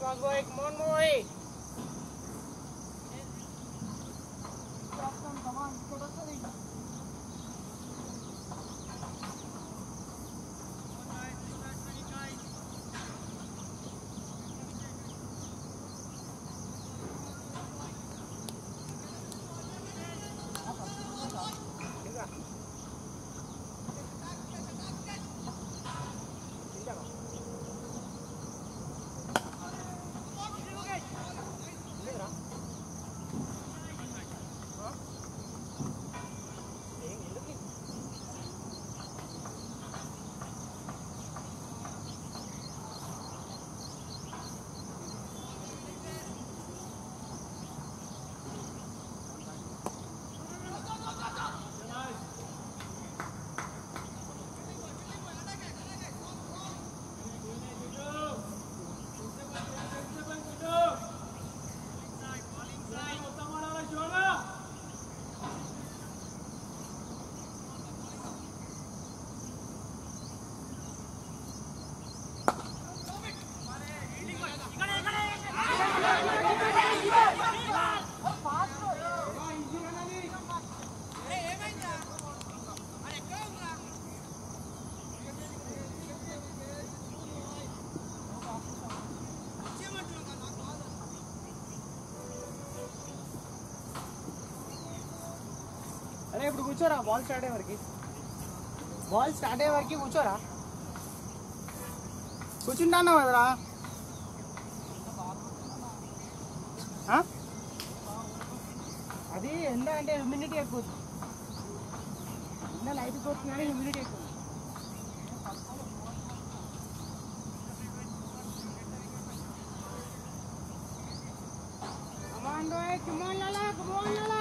one more ఇప్పుడు కూర్చోరా ball start అయ్యే వరకు బాల్ స్టార్ట్ అయ్యే వరకు కూర్చోరా కూర్చుంటాను కదరా ఆ? అది ఎంత అంటే హ్యూమిడిటీ ఎక్కువ ఎంత ఎండ లైట్ పోతుంది హ్యూమిడిటీ ఎక్కువ ఉంది. Come on. Come on,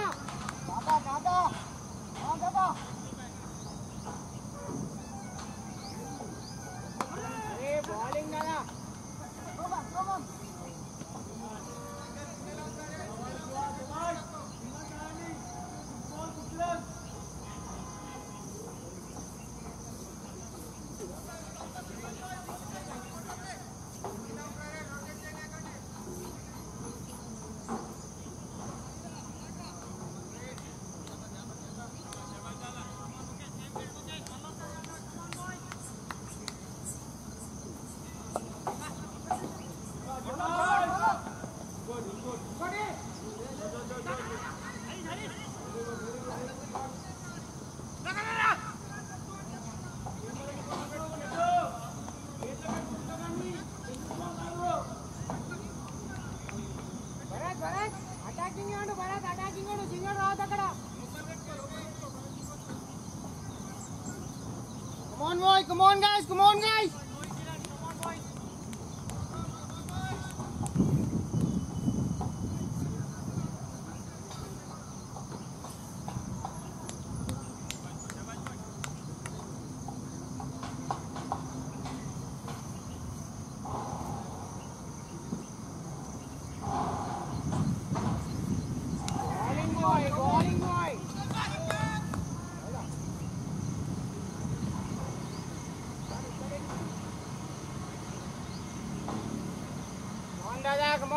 Come on guys, come on guys.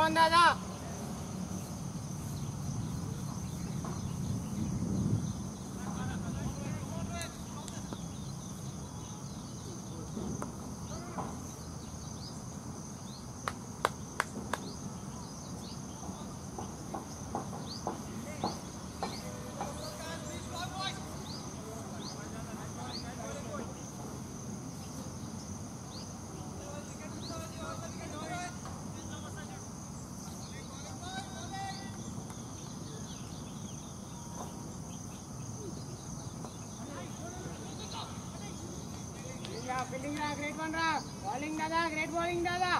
Bandana. Batting रहा ग्रेट बन रहा बॉलिंग दादा ग्रेट बॉलिंग दादा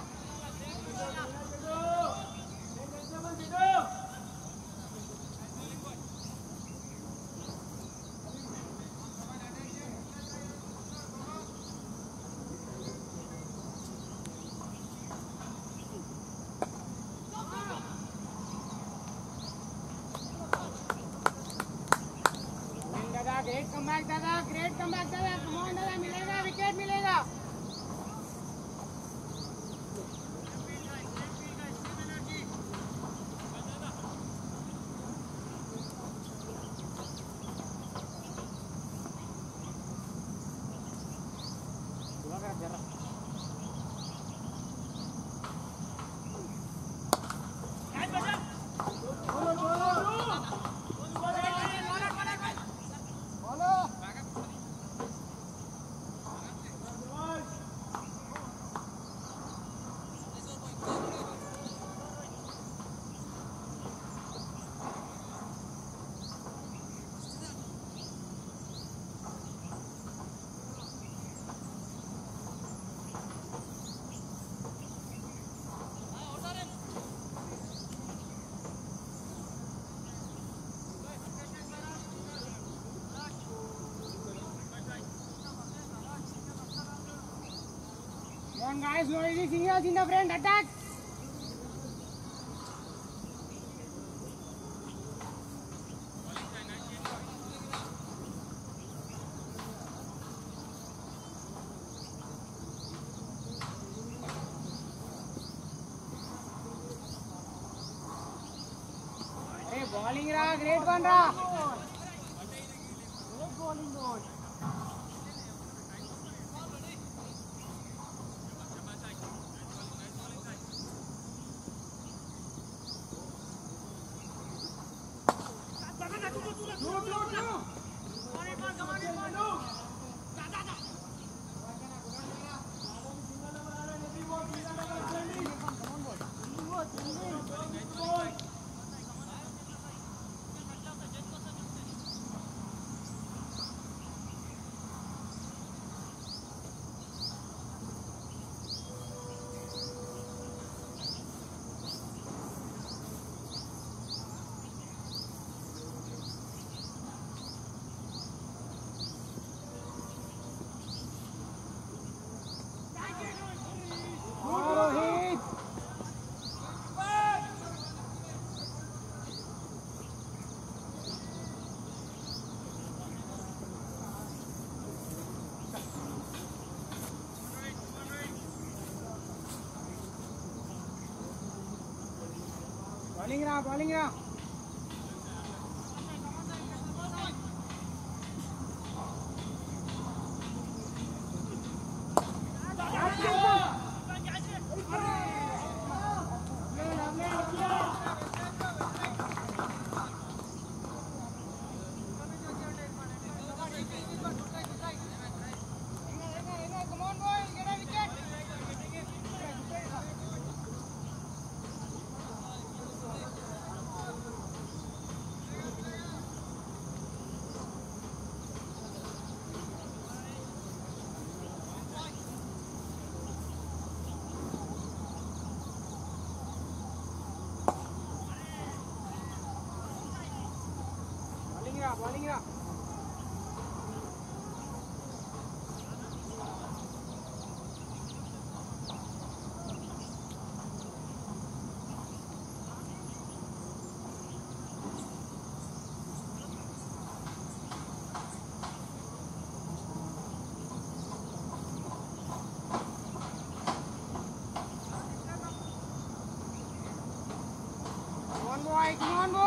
Easy seniors in the front, attack! வாலிங்கராம் Come on, boy,